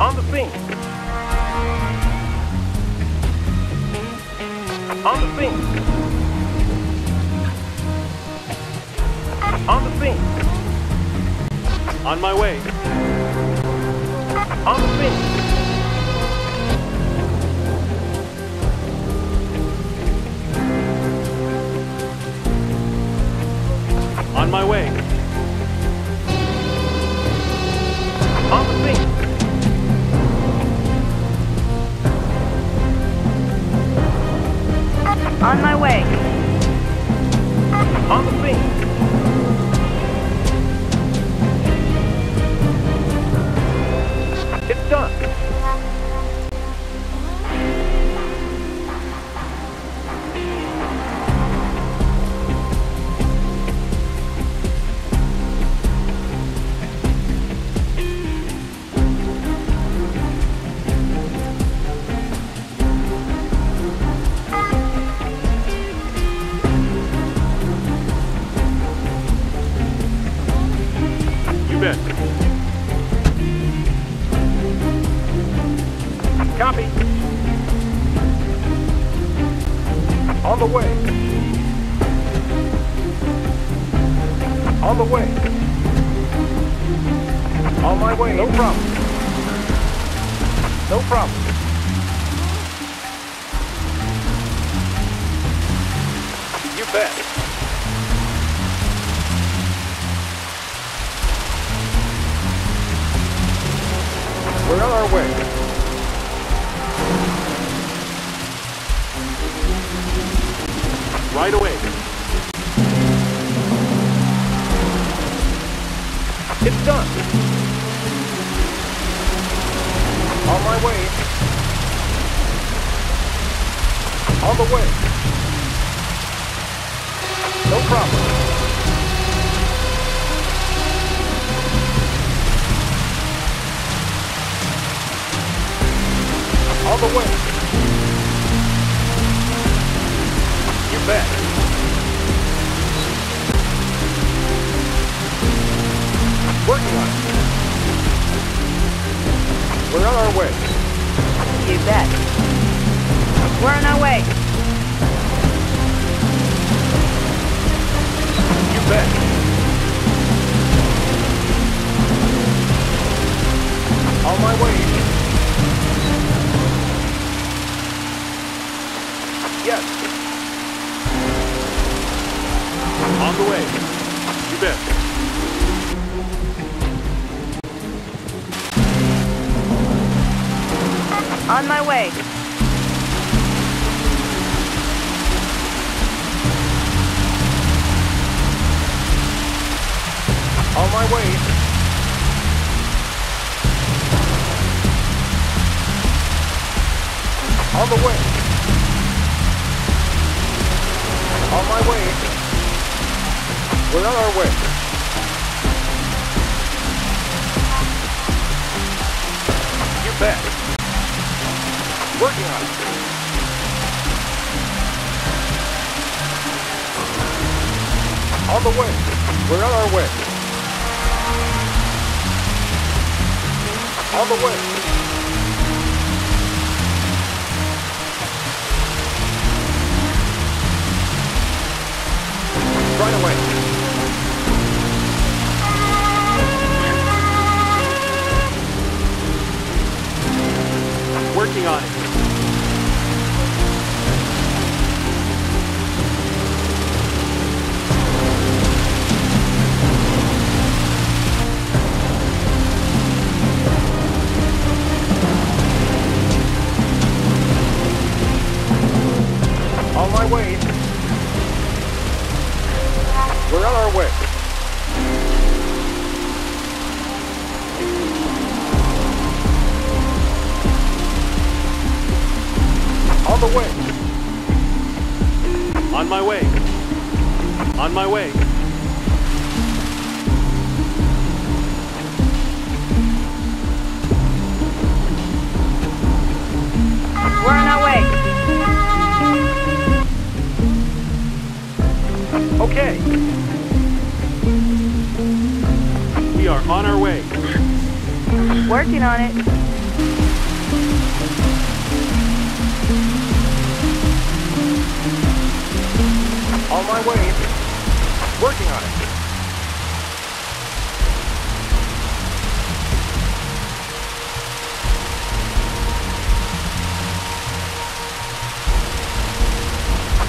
On the scene. On the scene. On the scene. On my way. On my way. On the scene. Copy. On the way. On the way. On my way. No problem. No problem. You bet. We're on our way. Right away. It's done. On my way. On the way. On the way. You bet. Working on it. We're on our way. You bet. We're on our way. You bet. On my way. On my way. On my way. On the way. On my way. We're on our way. You bet. Working on it. On the way. We're on our way. On the way. Working on it. On my way. The way. On my way. On my way. We're on our way. Okay. We are on our way. Working on it. On my way. Working on it.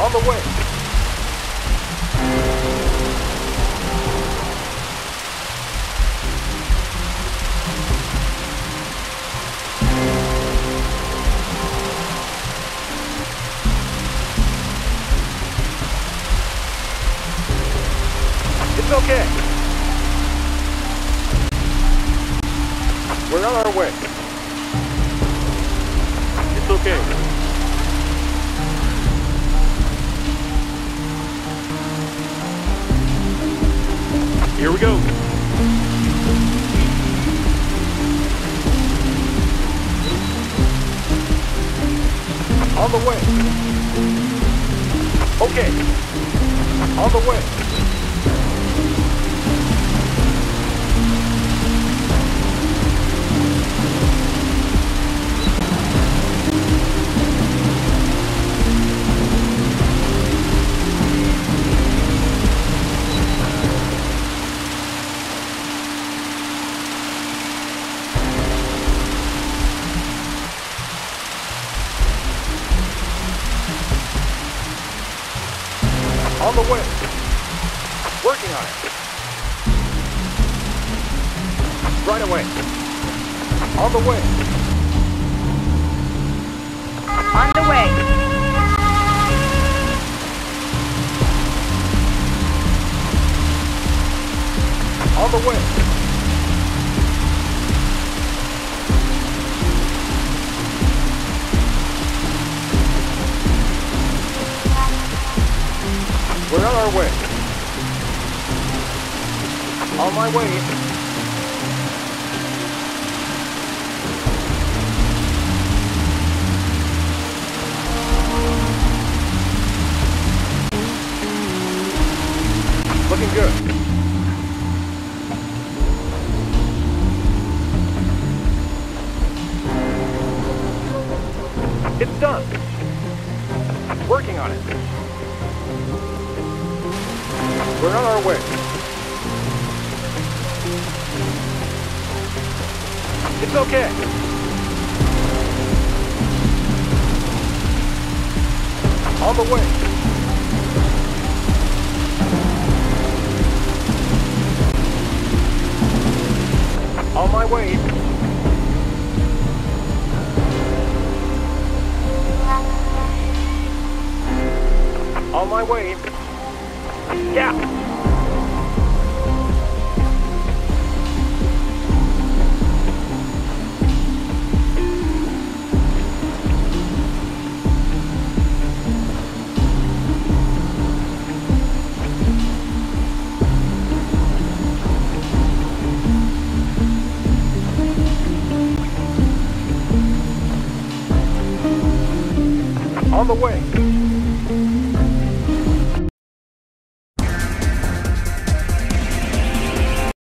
On the way. Okay. We're on our way. It's okay. Here we go. On the way. Okay. On the way. On the way. Working on it. Right away. On the way. On the way. On my way. Looking good. It's done. Working on it. We're on our way. It's okay. On the way. On my way. On my way. Yeah. On the way.